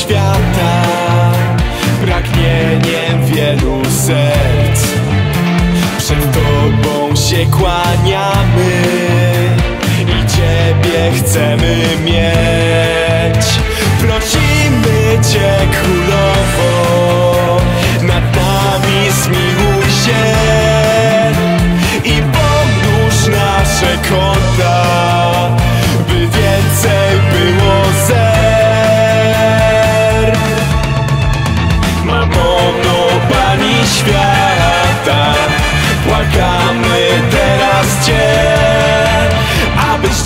świata. Pragnieniem wielu serc. Przed Tobą się kłaniamy I Ciebie chcemy mieć. Prosimy Cię królowo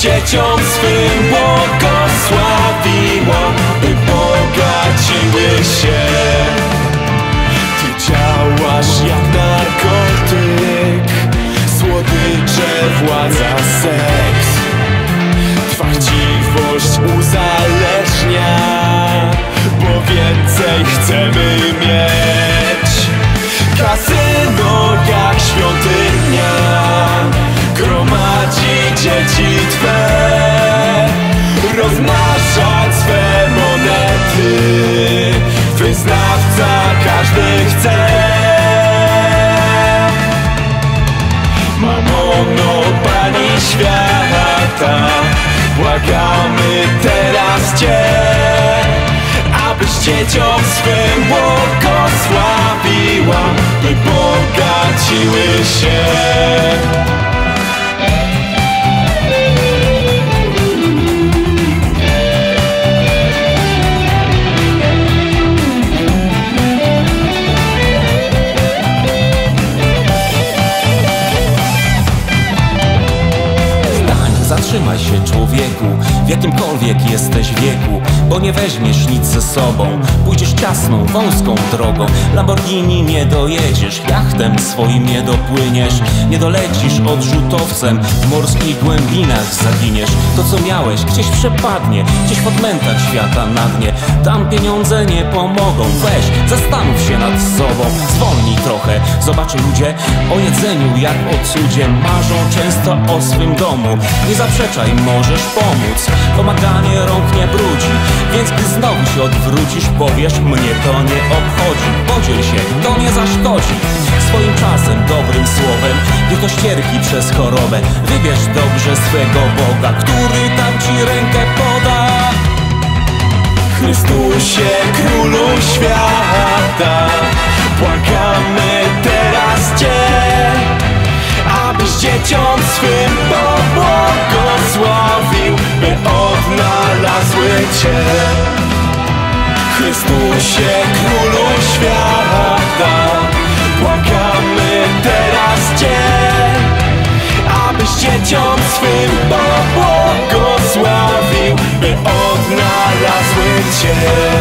dzieciom swym Mamono Pani świata Błagamy teraz Cię Abyś dzieciom swym błogosławiła By bogaciły się zatrzymaj się człowieku. W jakimkolwiek jesteś wieku Bo nie weźmiesz nic ze sobą. Pójdziesz ciasną, wąską drogą. Lamborghini nie dojedziesz Jachtem swoim nie dopłyniesz. Nie dolecisz odrzutowcem W morskich głębinach zaginiesz. To co miałeś gdzieś przepadnie Gdzieś w odmętach świata na dnie. Tam pieniądze nie pomogą. Weź, zastanów się nad sobą. Zwolnij trochę, zobacz ludzie O jedzeniu jak o cudzie Marzą. Często o swym domu. Nie zaprzeczaj, możesz pomóc. Pomaganie rąk nie brudzi Więc gdy znowu się odwrócisz Powiesz, mnie to nie obchodzi. Podziel się, to nie zaszkodzi. Swoim czasem, dobrym słowem Niech to ścierpi przez chorobę. Wybierz dobrze swego Boga Który tam ci rękę poda. Chrystusie, Królu świata Błagamy teraz Cię Abyś dzieciom swym Cię Chrystusie, Królu Świata Błagamy teraz Cię Abyś dzieciom swym pobłogosławił By odnalazły Cię.